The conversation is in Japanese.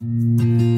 うん